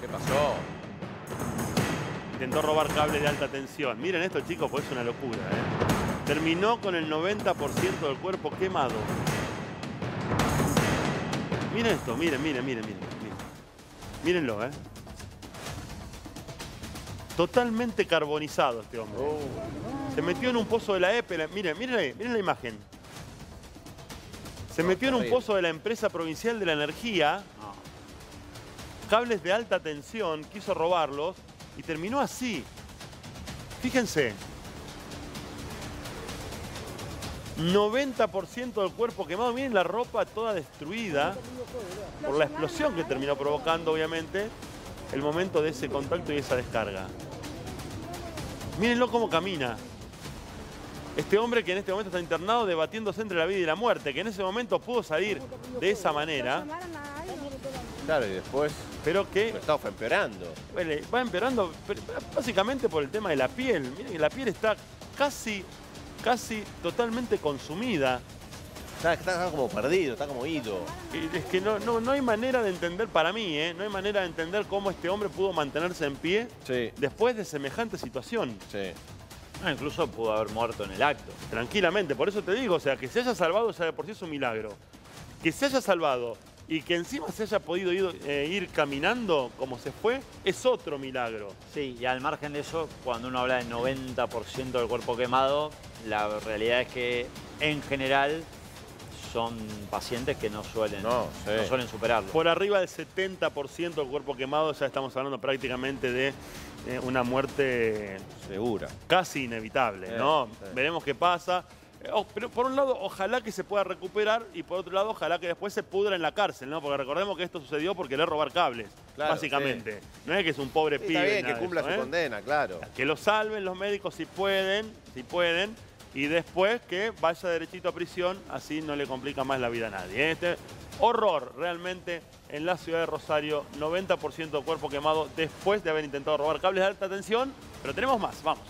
¿Qué pasó? Intentó robar cable de alta tensión. Miren esto, chicos, pues es una locura. ¿eh? Terminó con el 90% del cuerpo quemado. Miren esto, miren, miren, miren, miren. miren. Mírenlo, ¿eh? Totalmente carbonizado este hombre. Se metió en un pozo de la EPE. Miren, miren, ahí, miren la imagen. Se metió en un pozo de la empresa provincial de la energía. Cables de alta tensión, quiso robarlos y terminó así. Fíjense. 90% del cuerpo quemado. Miren la ropa toda destruida por la explosión que terminó provocando, obviamente, el momento de ese contacto y esa descarga. Mírenlo cómo camina. Este hombre que en este momento está internado debatiéndose entre la vida y la muerte, que en ese momento pudo salir de esa manera, Claro, y después pero que lo estaba empeorando. Bueno, va empeorando básicamente por el tema de la piel. Miren que la piel está casi, casi totalmente consumida. Está, está como perdido, está como ido. Y Es que no, no, no hay manera de entender, para mí, ¿eh? no hay manera de entender cómo este hombre pudo mantenerse en pie Sí, después de semejante situación. sí. Ah, incluso pudo haber muerto en el acto. Tranquilamente, por eso te digo, o sea, que se haya salvado ya de por sí es un milagro. Que se haya salvado y que encima se haya podido ir, eh, ir caminando como se fue, es otro milagro. Sí, y al margen de eso, cuando uno habla de 90% del cuerpo quemado, la realidad es que en general son pacientes que no suelen, No, sí. no suelen superarlo. Por arriba del 70% del cuerpo quemado, ya estamos hablando prácticamente de eh, una muerte Segura. casi inevitable, Sí, ¿no? sí. Veremos qué pasa. Eh, oh, pero por un lado, ojalá que se pueda recuperar y por otro lado, ojalá que después se pudra en la cárcel, ¿no? Porque recordemos que esto sucedió porque le robar cables, Claro, básicamente. No es que es un pobre Sí, pibe. está bien que cumpla eso, su ¿eh? condena, claro. Que lo salven los médicos si pueden, si pueden, y después que vaya derechito a prisión, así no le complica más la vida a nadie. Este horror realmente en la ciudad de Rosario, 90% de cuerpo quemado después de haber intentado robar cables de alta tensión, pero tenemos más, vamos.